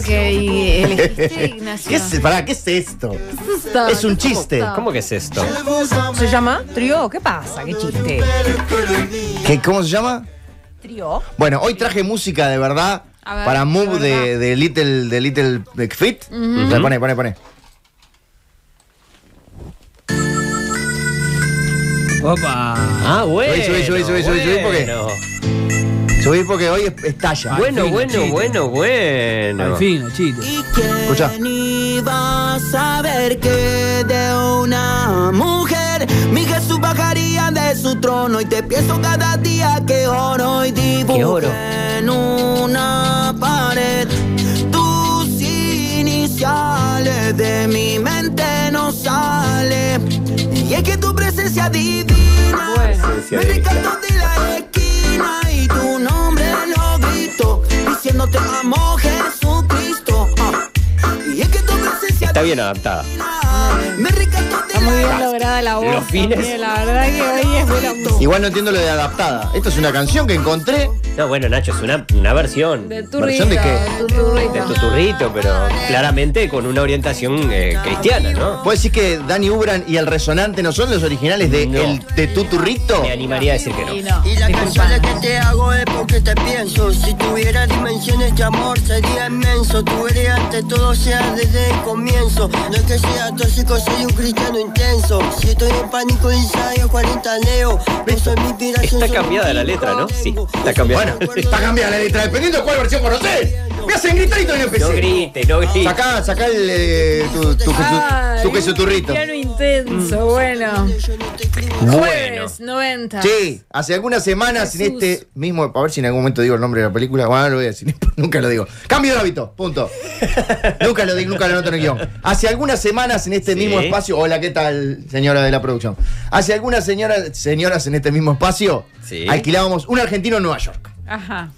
lo que elegiste, Ignacio. ¿Qué es, pará, ¿qué es esto? Esto, Es un ¿cómo chiste. ¿Cómo que es esto? ¿Se llama? ¿Trío? ¿Qué pasa? ¿Qué chiste? ¿Qué, ¿Cómo se llama? ¿Trío? Bueno, hoy traje música de verdad A ver, para Move de de, de Little, de Little Big. O sea, Pone, pone, pone. Opa. Ah, bueno. Subí, subí, subí, subí, subí, ¿por qué? Bueno. Subí porque hoy es- estalla. Bueno, fin, bueno, chiste. bueno, bueno. Al fin, el chiste. Escucha. iba a saber que de una mujer mi Jesús bajaría de su trono y te pienso cada día que oro y dibujo ¿Qué oro? en una pared tus iniciales de mi mente no sale y es que tu presencia divina Presencia me rescató de bien adaptada. De Está muy bien lograda la voz. Los fines. también, La verdad que hoy es buena música. Igual no entiendo lo de adaptada. Esto es una canción que encontré. No, bueno, Nacho, es una, una versión De de tu ¿Versión de qué? turrito. tuturrito, pero claramente con una orientación eh, cristiana, ¿no? ¿Puedo decir que Danny Ubran y El Resonante no son los originales de, No. el, de Tuturrito? Me animaría a decir que no. Y no, Y la canción que te hago es porque te pienso. Si tuviera dimensiones de amor sería inmenso. Tu vería ante todo sea desde el comienzo. No es que sea tóxico, soy un cristiano intenso. Si estoy en pánico, ensayo 40 leo. Está cambiada la letra, ¿no? Sí, está cambiada. Bueno, está cambiada la letra, dependiendo de cuál versión conocés. Me hacen gritar y todavía no No empecé. grite, no grite. Sacá, sacá el, eh, tu, tu, Ay, tu, queso turrito. Piano intenso, bueno. Bueno. Jueves, 90. Sí, hace algunas semanas en Jesús. este mismo. A ver si en algún momento digo el nombre de la película. Bueno, no lo voy a decir. Nunca lo digo. Cambio de hábito, punto. nunca lo digo, nunca lo anoto en el guion. Hace algunas semanas en este Sí. mismo espacio. Hola, ¿qué tal, señora de la producción? Hace algunas señoras, señoras en este mismo espacio. Sí. Alquilábamos un argentino en Nueva York. Ajá.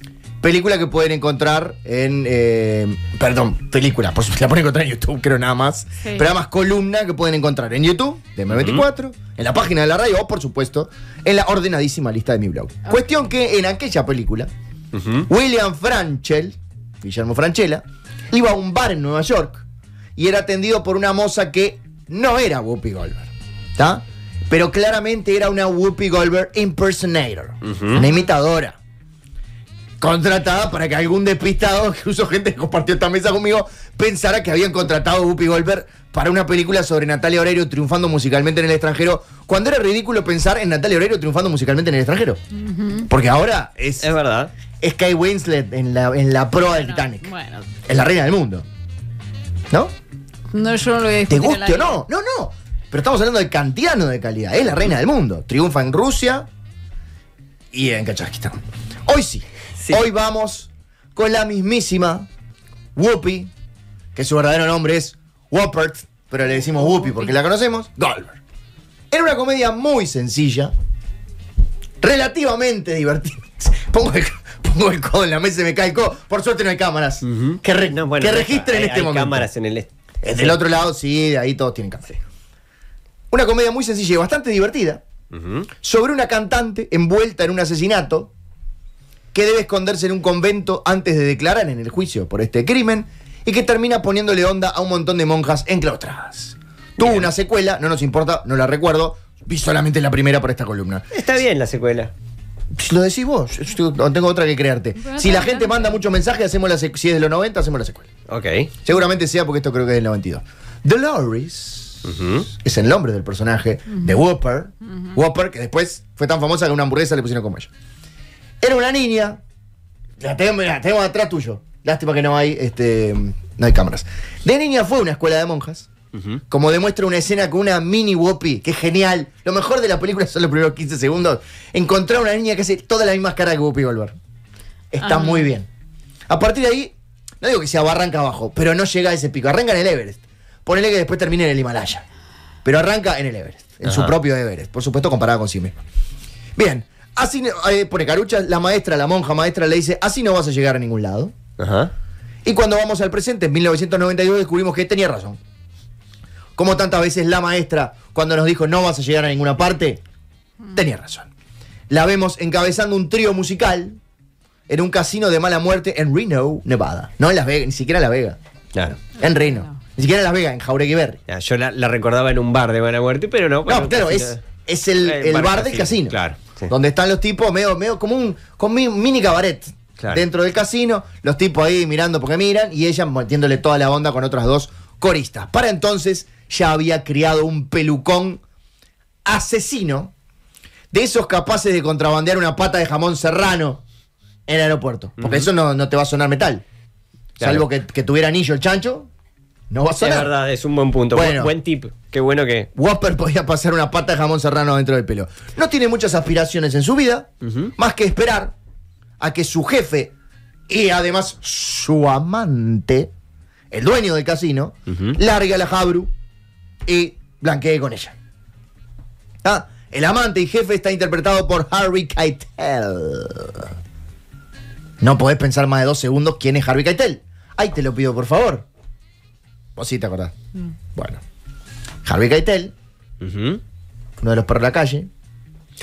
Película que pueden encontrar en. eh, perdón, película, por supuesto, la pueden encontrar en YouTube, creo nada más. Sí. Pero además, columna que pueden encontrar en YouTube, de M24, en la página de la radio o, por supuesto, en la ordenadísima lista de mi blog. Cuestión que en aquella película. William Franchel, Guillermo Franchella, iba a un bar en Nueva York y era atendido por una moza que no era Whoopi Goldberg. ¿Está? Pero claramente era una Whoopi Goldberg impersonator, una imitadora contratada para que algún despistado, incluso gente que compartió esta mesa conmigo, pensara que habían contratado a Whoopi Goldberg para una película sobre Natalia Oreiro triunfando musicalmente en el extranjero, cuando era ridículo pensar en Natalia Oreiro triunfando musicalmente en el extranjero. Porque ahora es, Es verdad. es Kay Winslet en la, en la proa del Titanic. Bueno, Es la reina del mundo. ¿No? no, yo no lo voy a ¿Te guste o no? No, no. Pero estamos hablando de cantidad, no de calidad. Es la reina del mundo. Triunfa en Rusia y en Kazajistán. Hoy sí. Sí. Hoy vamos con la mismísima Whoopi, que su verdadero nombre es Whoppert, pero le decimos Whoopi porque la conocemos, Goldberg. Era una comedia muy sencilla, relativamente divertida. Pongo el, pongo el codo en la mesa y me cae el codo. Por suerte no hay cámaras que, re- No, bueno, que no, registren hay- este hay momento. cámaras en el. Del otro lado, sí, de ahí todos tienen café. Una comedia muy sencilla y bastante divertida sobre una cantante envuelta en un asesinato que debe esconderse en un convento antes de declarar en el juicio por este crimen y que termina poniéndole onda a un montón de monjas enclaustradas. Tuvo Bien. una secuela, no nos importa, no la recuerdo, vi solamente la primera por esta columna. Está bien la secuela. Lo decís vos, yo no tengo otra que crearte. Pero Si la gente manda muchos mensajes, hacemos la si es de los 90, hacemos la secuela. Ok. Seguramente sea porque esto creo que es del 92. Dolores Ujú. es el nombre del personaje de Whopper. Whopper, que después fue tan famosa que una hamburguesa le pusieron como ella. Era una niña. La tengo atrás tuyo. Lástima que no hay, este, no hay cámaras. De niña fue a una escuela de monjas. Como demuestra una escena con una mini Whoopi, que es genial. Lo mejor de la película son los primeros 15 segundos. Encontrar una niña que hace todas las mismas caras que Whoopi Goldberg. Está Ah. muy bien. A partir de ahí, no digo que sea barranca abajo, pero no llega a ese pico. Arranca en el Everest. Ponele que después termine en el Himalaya. Pero arranca en el Everest, en su propio Everest. Por supuesto, comparada con sí misma. Bien, así no- eh, pone Carucha, la maestra, la monja maestra le dice, así no vas a llegar a ningún lado. Ajá. Y cuando vamos al presente, en 1992, descubrimos que tenía razón. Como tantas veces la maestra, cuando nos dijo no vas a llegar a ninguna parte, tenía razón. La vemos encabezando un trío musical en un casino de mala muerte en Reno, Nevada. No en Las Vegas, ni siquiera en Las Vegas. Claro. En Reno. Ni siquiera en Las Vegas, en Jauregui Berry. Ya, yo la, la recordaba en un bar de buena muerte, pero no. No, claro, es, es el, el bar bar, casino, del casino. claro, sí. Donde están los tipos medio, medio como un, como un mini cabaret. Claro. Dentro del casino, los tipos ahí mirando porque miran y ella metiéndole toda la onda con otras dos coristas. Para entonces ya había criado un pelucón asesino de esos capaces de contrabandear una pata de jamón serrano en el aeropuerto. Porque eso no, no te va a sonar metal. Claro. Salvo que, que tuviera anillo el chancho, no va a Es sonar. verdad, es un buen punto. Bueno. Buen, tip. Qué bueno que. Whopper podía pasar una pata de jamón serrano dentro del pelo. No tiene muchas aspiraciones en su vida, más que esperar a que su jefe y además su amante, el dueño del casino, largue a la Jabru y blanquee con ella. Ah, el amante y jefe está interpretado por Harvey Keitel. No podés pensar más de dos segundos quién es Harvey Keitel. Ay, te lo pido por favor. Vos sí te acordás. Bueno. Harvey Keitel, uno de los perros de la calle.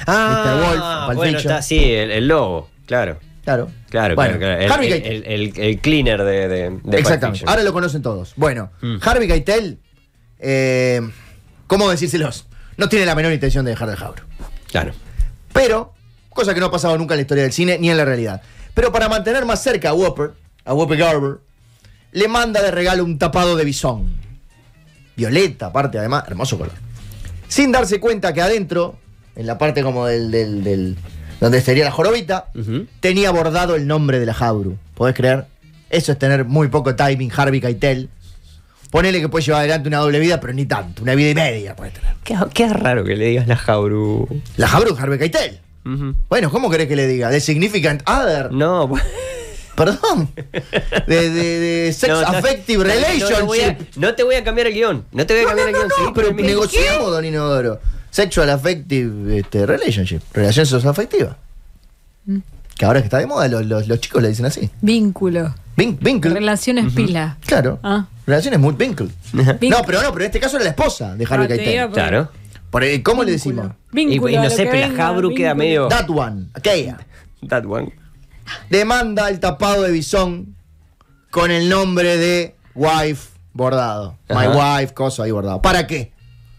Ah, Wolf, Pulp bueno, Fiction. está, sí, el, el logo, claro. Claro. Claro, Bueno, claro, claro. El, Harvey el- el- el- el cleaner de, de, de Exactamente. Ahora lo conocen todos. Bueno, Mm. Harvey Keitel, eh, ¿cómo decírselos? No tiene la menor intención de dejar de Jabro. Claro. Pero, cosa que no ha pasado nunca en la historia del cine ni en la realidad. Pero para mantener más cerca a Whopper, a Whopper Garber, le manda de regalo un tapado de bisón. Violeta, aparte, además, hermoso color. Sin darse cuenta que adentro, en la parte como del, del- del- donde estaría la jorobita, tenía bordado el nombre de la Jabru. ¿Podés creer? Eso es tener muy poco timing, Harvey Keitel. Ponele que puede llevar adelante una doble vida, pero ni tanto, una vida y media puede tener. Qué, qué raro que le digas la Jauru. La Jabru, Harvey Keitel. Bueno, ¿cómo querés que le diga? The Significant Other. No, pues- Perdón. De, de- de Sex no, Affective no, Relationship. No, voy a, no te voy a cambiar el guion. No te voy a No, cambiar no, el guion. no, seguí no, con pero negociamos, Don Inodoro. Sexual Affective este, Relationship. Relación sexoafectiva. Que ahora que está de moda, los, los- los chicos le dicen así. Vínculo. Vin- Winkle. Relaciones pila. Claro. Ah. Relaciones muy. Vin- No, pero no, pero en este caso era la esposa de Harvey Ah, te Keitel. Claro. Por ¿Cómo le decimos? Vínculo. Y- y no sé, pero la Jabru queda vínculo. medio- That one, aquella. That one. Demanda el tapado de bisón con el nombre de wife bordado. My wife, cosa ahí bordado. ¿Para qué?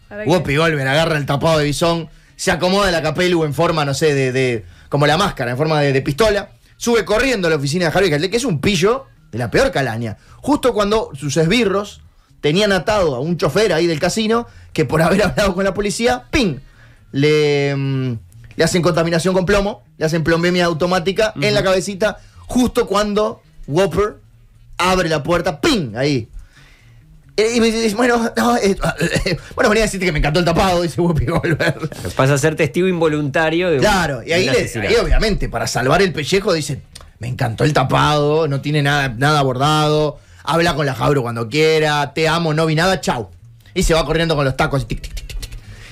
¿Para? Whoopi Goldberg agarra el tapado de bisón, se acomoda la capelu en forma, no sé, de, de- como la máscara, en forma de, de pistola, sube corriendo a la oficina de Harvey Keitel, que es un pillo de la peor calaña. Justo cuando sus esbirros tenían atado a un chofer ahí del casino, que por haber hablado con la policía, ¡ping! Le, mm, le hacen contaminación con plomo, le hacen plombemia automática en la cabecita, justo cuando Whopper abre la puerta, ¡ping! Ahí. Y me dice, bueno, no, eh, bueno, venía a decirte que me encantó el tapado, dice Whoopi Goldberg. Pasa a ser testigo involuntario de Claro, y ahí, le- ahí obviamente, para salvar el pellejo, dice, me encantó el tapado, no tiene nada, nada bordado, habla con la Jabro cuando quiera, te amo, no vi nada, chau. Y se va corriendo con los tacos, tic, tic, tic.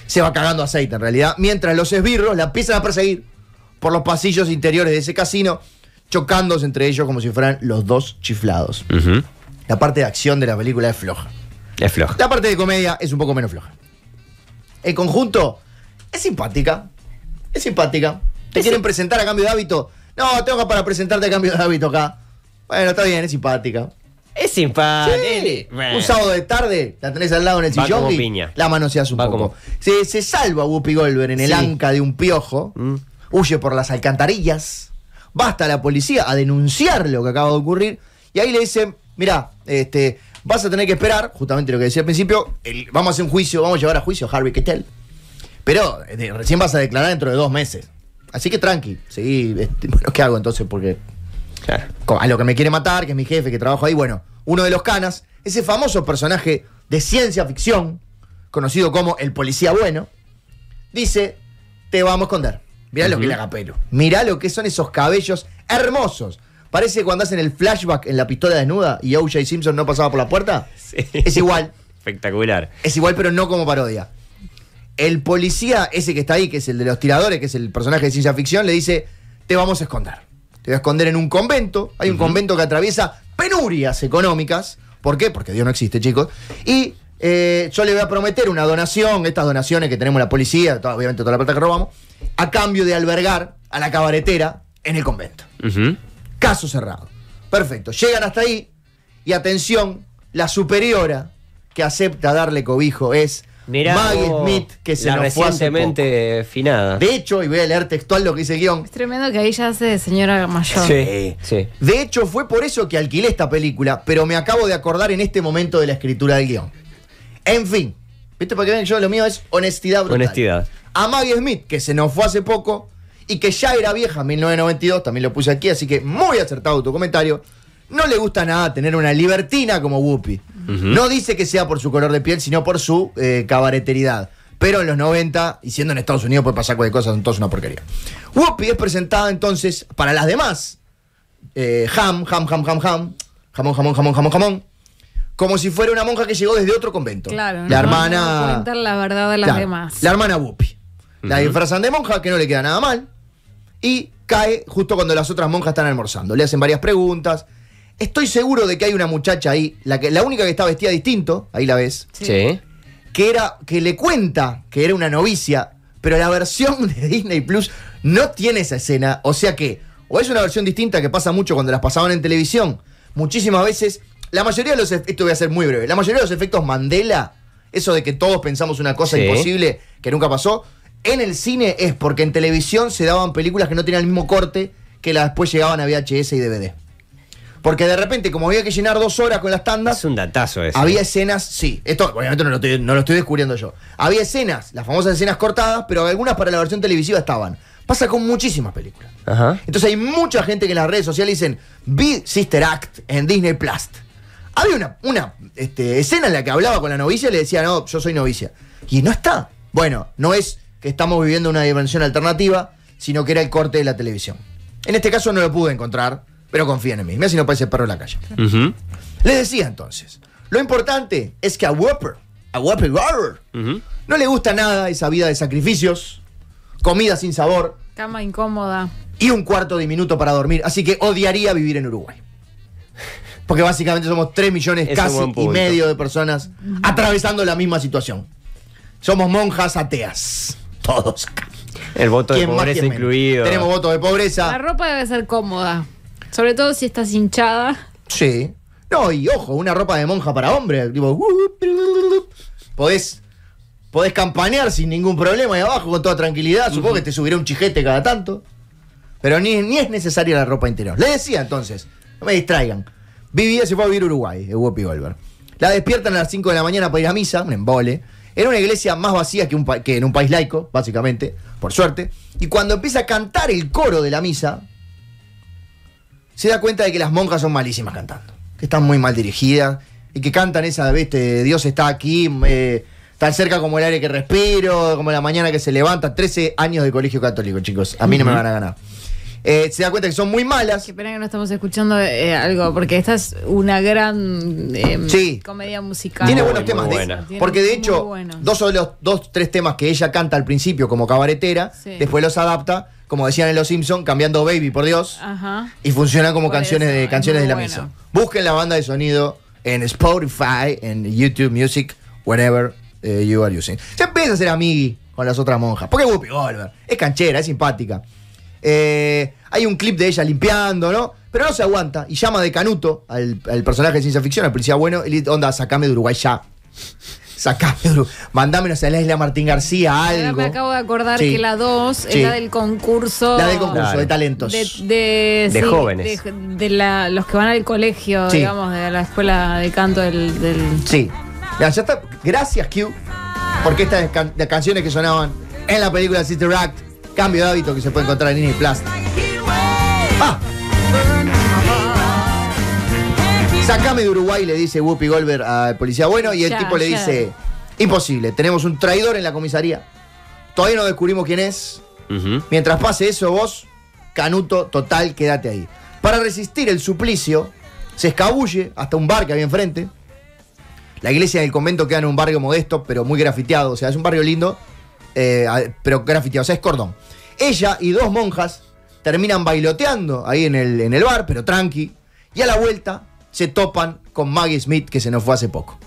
Se va cagando aceite en realidad, mientras los esbirros la empiezan a perseguir por los pasillos interiores de ese casino, chocándose entre ellos como si fueran los dos chiflados. La parte de acción de la película es floja. Es flojo. La parte de comedia es un poco menos floja. El conjunto es simpática. Es simpática. ¿Te quieren presentar a cambio de hábito? No, tengo que para presentarte a cambio de hábito acá. Bueno, está bien, es simpática. Es simpático. Sí. Un sábado de tarde, la tenés al lado en el Va sillón como y piña. la manoseas un Va poco. como- Se, se salva Whoopi Goldberg en el Sí. anca de un piojo, Mm. huye por las alcantarillas, va hasta la policía a denunciar lo que acaba de ocurrir y ahí le dicen, mira, este, vas a tener que esperar, justamente lo que decía al principio, el- vamos a hacer un juicio, vamos a llevar a juicio a Harvey Keitel, pero eh, recién vas a declarar dentro de dos meses. Así que tranqui, seguí, este, bueno, ¿qué hago entonces? Porque Claro. a lo que me quiere matar, que es mi jefe, que trabajo ahí, bueno, uno de los canas, ese famoso personaje de ciencia ficción, conocido como el policía bueno, dice, te vamos a esconder. Mirá lo que le haga pelo. Mirá lo que son esos cabellos hermosos. Parece cuando hacen el flashback en la pistola desnuda y O.J. Simpson no pasaba por la puerta. Sí. Es igual. Espectacular. Es igual, pero no como parodia. El policía, ese que está ahí, que es el de los tiradores, que es el personaje de ciencia ficción, le dice: Te vamos a esconder. Te voy a esconder en un convento. Hay un convento que atraviesa penurias económicas. ¿Por qué? Porque Dios no existe, chicos. Y eh, yo le voy a prometer una donación, estas donaciones que tenemos la policía, toda- obviamente toda la plata que robamos, a cambio de albergar a la cabaretera en el convento. Caso cerrado. Perfecto. Llegan hasta ahí y atención, la superiora que acepta darle cobijo es Mirá Maggie Smith, que se la nos fue hace recientemente finada. De hecho, y voy a leer textual lo que dice el guion, Es tremendo que ahí ya hace de señora mayor. Sí, sí. De hecho, fue por eso que alquilé esta película, pero me acabo de acordar en este momento de la escritura del guion. En fin, ¿viste? Porque ven, yo lo mío es honestidad brutal. Honestidad. A Maggie Smith, que se nos fue hace poco y que ya era vieja en 1992, también lo puse aquí, así que muy acertado tu comentario. No le gusta nada tener una libertina como Whoopi. No dice que sea por su color de piel, sino por su eh, cabareteridad. Pero en los 90, y siendo en Estados Unidos, puede pasar cualquier cosa, entonces una porquería. Whoopi es presentada entonces para las demás eh, ham, ham, ham, ham, ham, jamón, jamón, jamón, jamón, jamón, como si fuera una monja que llegó desde otro convento. Claro, la no, hermana. no la verdad de las Claro, demás. La hermana Whoopi. La disfrazan de monja, que no le queda nada mal, y cae justo cuando las otras monjas están almorzando. Le hacen varias preguntas. Estoy seguro de que hay una muchacha ahí, la, que, la única que está vestida distinto, ahí la ves, Sí. que era que le cuenta que era una novicia, pero la versión de Disney Plus no tiene esa escena, o sea que o es una versión distinta que pasa mucho cuando las pasaban en televisión, muchísimas veces la mayoría de los esto voy a ser muy breve, la mayoría de los efectos Mandela, eso de que todos pensamos una cosa Sí. imposible que nunca pasó, en el cine es porque en televisión se daban películas que no tenían el mismo corte que las después llegaban a VHS y DVD. Porque de repente, como había que llenar dos horas con las tandas, Es un datazo ese. había escenas, sí, esto obviamente no lo, estoy, no lo estoy descubriendo yo. Había escenas, las famosas escenas cortadas, pero algunas para la versión televisiva estaban. Pasa con muchísimas películas. Ajá. Entonces hay mucha gente que en las redes sociales dicen, vi Sister Act en Disney Plus. Había una, una este, escena en la que hablaba con la novicia y le decía, no, yo soy novicia. Y no está. Bueno, no es que estamos viviendo una dimensión alternativa, sino que era el corte de la televisión. En este caso no lo pude encontrar, pero confíen en mí. Mira si no parece perro en la calle. Les decía entonces, lo importante es que a Whopper, a Whopper Gower, ujú. no le gusta nada esa vida de sacrificios, comida sin sabor Cama incómoda. y un cuarto de minuto para dormir, así que odiaría vivir en Uruguay. Porque básicamente somos 3 millones Es casi y medio de personas atravesando la misma situación. Somos monjas ateas. Todos acá. El voto de ¿Quién más, pobreza incluido. Tenemos voto de La pobreza. ropa debe ser cómoda. Sobre todo si estás hinchada. Sí. No, y ojo, una ropa de monja para hombre. Tipo, podés, podés campanear sin ningún problema ahí abajo con toda tranquilidad. Supongo que te subirá un chijete cada tanto. Pero ni, ni es necesaria la ropa interior. Le decía entonces, no me distraigan. Vivía, se fue a vivir a Uruguay, el Whoopi Goldberg. La despiertan a las 5 de la mañana para ir a misa, un embole. Era una iglesia más vacía que, un que en un país laico, básicamente, por suerte. Y cuando empieza a cantar el coro de la misa, se da cuenta de que las monjas son malísimas cantando. Que están muy mal dirigidas. Y que cantan esa, viste, Dios está aquí, eh, tan cerca como el aire que respiro, como la mañana que se levanta. 13 años de colegio católico, chicos. A mí no me van a ganar. Eh, se da cuenta que son muy malas. Qué pena que no estamos escuchando eh, algo, porque esta es una gran eh, Sí. comedia musical. Tiene Muy, buenos muy temas. de- porque de hecho, buenos. dos de los dos, tres temas que ella canta al principio como cabaretera, Sí. después los adapta, como decían en Los Simpsons, cambiando Baby, por Dios. Ajá. y funcionan como Por canciones eso, de es canciones de la bueno. misa. Busquen la banda de sonido en Spotify, en YouTube Music, whatever eh, you are using. Se empieza a hacer amigui con las otras monjas. Porque es Whoopi Goldberg, es canchera, es simpática. Eh, hay un clip de ella limpiando, ¿no? Pero no se aguanta y llama de Canuto al, al personaje de ciencia ficción, al policía bueno, y le dice, onda, sacame de Uruguay ya. Uruguay. Mandámenos a la isla Martín García Ahora algo. me acabo de acordar Sí. que la 2 Sí. es la del concurso. La del concurso Claro. de talentos. De, de, De jóvenes. De, de la- los que van al colegio, Sí. digamos, de la escuela de canto del. del- Sí. Ya, ya está. Gracias, Q. Porque estas can- las canciones que sonaban en la película Sister Act, cambio de hábito que se puede encontrar en Disney Plus. Ah. Sacame de Uruguay, le dice Whoopi Goldberg al policía bueno, y el Ya, tipo le ya. dice: Imposible, tenemos un traidor en la comisaría. Todavía no descubrimos quién es. Mientras pase eso, vos, Canuto, total, quédate ahí. Para resistir el suplicio, se escabulle hasta un bar que había enfrente. La iglesia del convento queda en un barrio modesto, pero muy grafiteado. O sea, es un barrio lindo, eh, pero grafiteado. O sea, es cordón. Ella y dos monjas terminan bailoteando ahí en el, en el bar, pero tranqui. Y a la vuelta se topan con Maggie Smith, que se nos fue hace poco.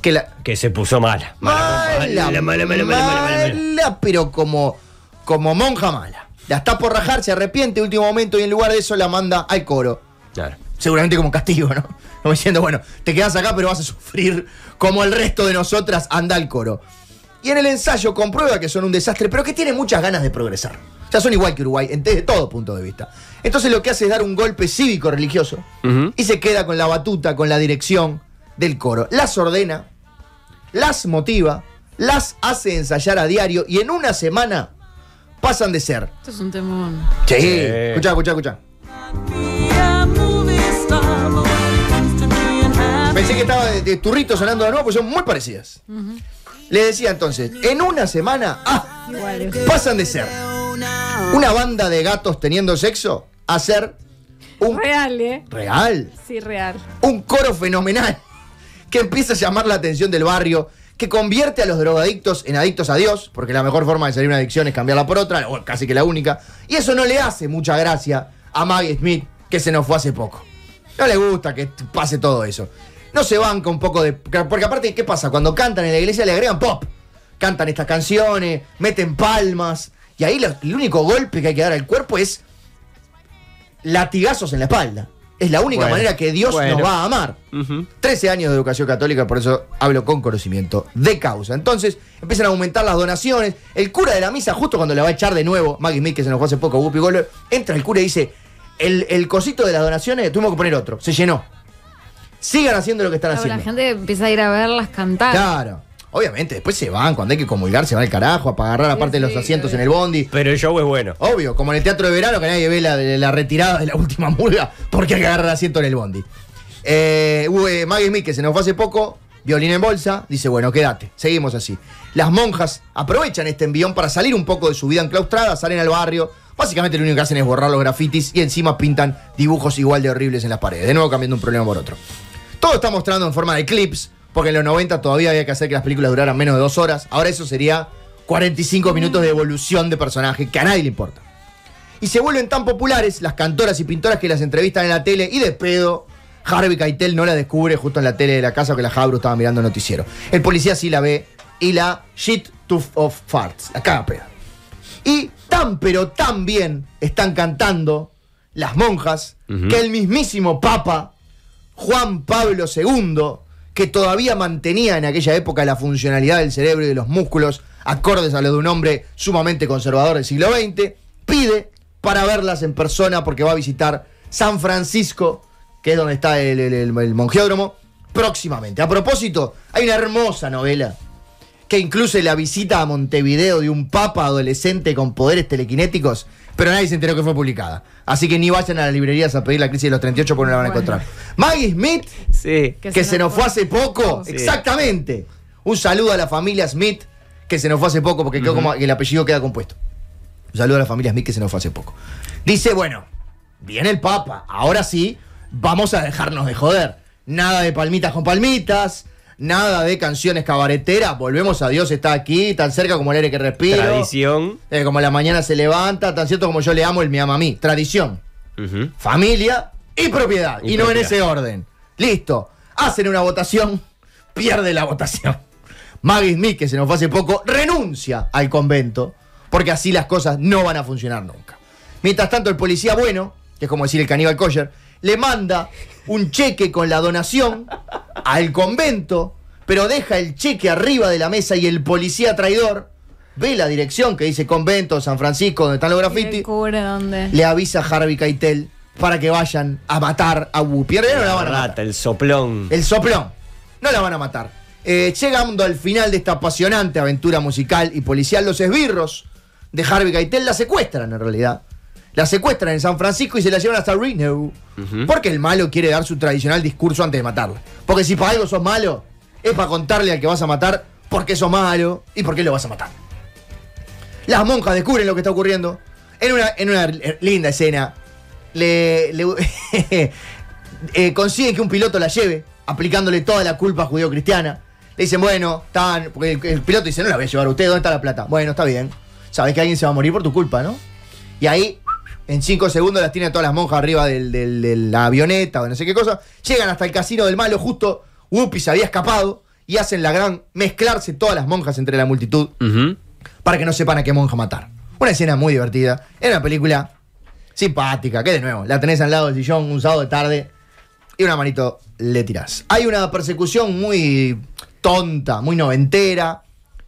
Que la, Que se puso mala. Mala, mala, mala, mala, pero como, como monja mala. la está por rajar, se arrepiente último momento y en lugar de eso la manda al coro. Claro. Seguramente como castigo, ¿no? Como diciendo, bueno, te quedas acá, pero vas a sufrir como el resto de nosotras, anda al coro. Y en el ensayo comprueba que son un desastre, pero que tiene muchas ganas de progresar. O sea, son igual que Uruguay, en- desde todo punto de vista. Entonces lo que hace es dar un golpe cívico-religioso y se queda con la batuta, con la dirección del coro. Las ordena, las motiva, las hace ensayar a diario y en una semana pasan de ser. Esto es un temón. Sí, Sí. escucha, escucha, escucha. Pensé que estaba de, de turrito sonando de nuevo, pues son muy parecidas. Le decía entonces, en una semana, ah, pasan de ser una banda de gatos teniendo sexo a ser un Real, ¿eh? real, Sí, real. un coro fenomenal que empieza a llamar la atención del barrio, que convierte a los drogadictos en adictos a Dios, porque la mejor forma de salir de una adicción es cambiarla por otra, o casi que la única, y eso no le hace mucha gracia a Maggie Smith, que se nos fue hace poco. No le gusta que pase todo eso. No se banca un poco de... Porque aparte, ¿qué pasa? Cuando cantan en la iglesia le agregan pop. Cantan estas canciones, meten palmas, y ahí lo- el único golpe que hay que dar al cuerpo es latigazos en la espalda. Es la única Bueno, manera que Dios bueno. nos va a amar. Ujú. 13 años de educación católica, por eso hablo con conocimiento de causa. Entonces empiezan a aumentar las donaciones. El cura de la misa, justo cuando le va a echar de nuevo, Maggie Smith, que se nos fue hace poco, Whoopi Goldberg, entra el cura y dice: el, el cosito de las donaciones tuvimos que poner otro. Se llenó. Sigan haciendo lo que están Claro, la haciendo. gente empieza a ir a verlas cantar. Claro. Obviamente, después se van, cuando hay que comulgar, se van al carajo, a agarrar aparte de los sí, asientos en el bondi. Pero el show es bueno. Obvio, como en el teatro de verano que nadie ve la, la retirada de la última murga porque hay que agarrar asiento en el bondi. Eh, hubo, eh, Maggie Smith, que se nos fue hace poco, violín en bolsa, dice, bueno, quédate, seguimos así. Las monjas aprovechan este envión para salir un poco de su vida enclaustrada, salen al barrio, básicamente lo único que hacen es borrar los grafitis y encima pintan dibujos igual de horribles en las paredes, de nuevo cambiando un problema por otro. Todo está mostrando en forma de clips, porque en los 90 todavía había que hacer que las películas duraran menos de dos horas. Ahora eso sería 45 minutos de evolución de personaje, que a nadie le importa. Y se vuelven tan populares las cantoras y pintoras que las entrevistan en la tele y de pedo. Harvey Keitel no la descubre justo en la tele de la casa que la Jabru estaba mirando el noticiero. El policía sí la ve y la shit to of farts, la caga a pedo. Y tan pero tan bien están cantando las monjas que el mismísimo Papa Juan Pablo II, que todavía mantenía en aquella época la funcionalidad del cerebro y de los músculos acordes a lo de un hombre sumamente conservador del siglo XX, pide para verlas en persona porque va a visitar San Francisco, que es donde está el, el- próximamente. A propósito, hay una hermosa novela que incluye la visita a Montevideo de un papa adolescente con poderes telequinéticos, pero nadie se enteró que fue publicada. Así que ni vayan a las librerías a pedir la crisis de los 38 porque no la van a Bueno. encontrar. Maggie Smith, Sí. que, se, nos fue hace poco, Sí. exactamente. Un saludo a la familia Smith, que se nos fue hace poco porque quedó como el apellido queda compuesto. Un saludo a la familia Smith que se nos fue hace poco. Dice, bueno, viene el Papa, ahora sí, vamos a dejarnos de joder. Nada de palmitas con palmitas, nada de canciones cabareteras, volvemos a Dios está aquí, tan cerca como el aire que respiro. Tradición. Eh, como la mañana se levanta, tan cierto como yo le amo, él me ama a mí. Tradición, familia y propiedad. Y Y, no en ese orden. Listo. Hacen una votación, pierde la votación. Maggie Smith, que se nos fue hace poco, renuncia al convento, porque así las cosas no van a funcionar nunca. Mientras tanto, el policía bueno, que es como decir el caníbal kosher, le manda un cheque con la donación al convento, pero deja el cheque arriba de la mesa y el policía traidor ve la dirección que dice convento, San Francisco, donde están los ¿Y grafitis le avisa a Harvey Keitel para que vayan a matar a Whoopi. En realidad no la van a rata, matar. el soplón. El soplón. No la van a matar. Eh, llegando al final de esta apasionante aventura musical y policial, los esbirros de Harvey Keitel la secuestran en realidad. La secuestran en San Francisco y se la llevan hasta Reno. Porque el malo quiere dar su tradicional discurso antes de matarla. Porque si para algo sos malo, es para contarle al que vas a matar por qué sos malo y por qué lo vas a matar. Las monjas descubren lo que está ocurriendo. En una, en una linda escena, le, le- eh, consiguen que un piloto la lleve, aplicándole toda la culpa judío-cristiana. Le dicen, bueno, están. Porque el, el piloto dice, no la voy a llevar a usted, ¿dónde está la plata? Bueno, está bien. Sabes que alguien se va a morir por tu culpa, ¿no? Y ahí, en cinco segundos, las tiene a todas las monjas arriba del- del- de la avioneta o no sé qué cosa. Llegan hasta el casino del malo, justo Whoopi se había escapado. Y hacen la gran mezclarse todas las monjas entre la multitud para que no sepan a qué monja matar. Una escena muy divertida. Era una película simpática, que de nuevo, la tenés al lado del sillón un sábado de tarde y una manito le tirás. Hay una persecución muy tonta, muy noventera.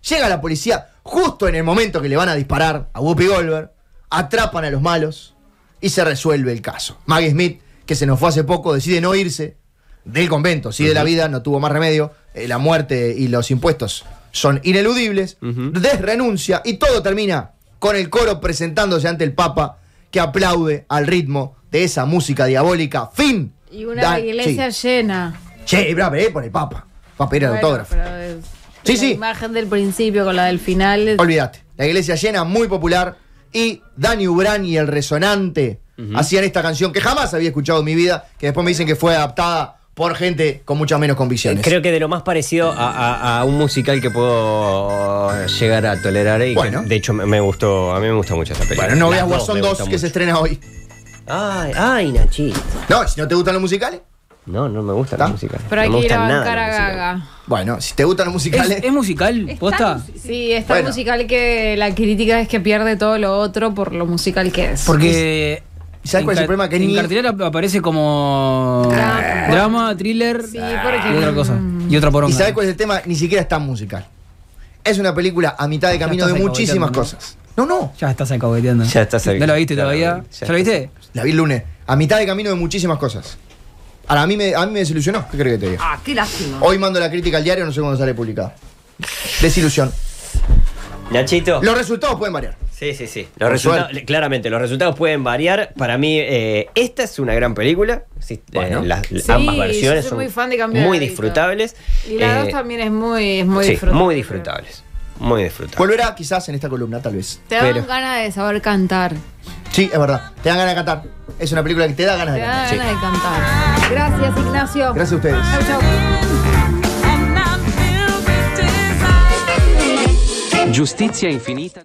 Llega la policía justo en el momento que le van a disparar a Whoopi Goldberg, atrapan a los malos y se resuelve el caso. Maggie Smith, que se nos fue hace poco, decide no irse del convento, sí de la vida, no tuvo más remedio, eh, la muerte y los impuestos son ineludibles, desrenuncia y todo termina con el coro presentándose ante el Papa que aplaude al ritmo de esa música diabólica. Fin. Y una Da- iglesia sí. llena. Che, bravo, eh, por el Papa. Papa era el Bueno, autógrafo. pero es- Sí, la sí. imagen del principio con la del final. Olvídate. La iglesia llena, muy popular. Y Dani Ubrán y el Resonante hacían esta canción que jamás había escuchado en mi vida, que después me dicen que fue adaptada por gente con muchas menos convicciones. Creo que de lo más parecido a, a- a un musical que puedo llegar a tolerar y que, Bueno. de hecho me, me gustó, a mí me gusta mucho esa película. Bueno, no veas Guasón me 2 gustan que se estrena hoy. Ay, ay, Nachito. No, si no te gustan los musicales. No, no me gustan ¿Está? los musicales. Pero hay no me que ir a bancar a. Gaga. Bueno, si te gustan los ¿Es, musicales. es musical? ¿Posta? Sí, es tan Bueno. musical que la crítica es que pierde todo lo otro por lo musical que es. Porque. ¿Sabes cuál es el problema? Que en ni- cartelera aparece como. Drama. Drama, thriller. Sí, porque- Y otra cosa. Y otra poronga. ¿Y sabes cuál es el tema? Ni siquiera es tan musical. Es una película a mitad de Ya camino de muchísimas cosas. No, no. Ya estás alcahueteando. Ya estás ¿No la viste la todavía? ¿Ya, ya la viste? La vi el lunes. A mitad de camino de muchísimas cosas. Ahora, a mí me, a mí me desilusionó. ¿Qué crees que te diga? Ah, qué lástima. Hoy mando la crítica al diario, no sé cuándo sale publicada. Desilusión. Nachito. Los resultados pueden variar. Sí, sí, sí. Los resultados, claramente, los resultados pueden variar. Para mí, eh, esta es una gran película. Sí, eh, Bueno. las- Sí, ambas yo versiones soy son muy fan de Cambio de muy Hábito. disfrutables. Y la Eh, dos también es muy, es muy sí, disfrutable. muy disfrutables. Muy disfrutables. Volverá quizás en esta columna, tal vez. Te dan ganas de saber cantar. Sí, es verdad. Te dan ganas de cantar. Es una película que te da ganas Te de dan cantar. ganas de cantar. Gracias, Ignacio. Gracias a ustedes. Chau, chau. Giustizia infinita.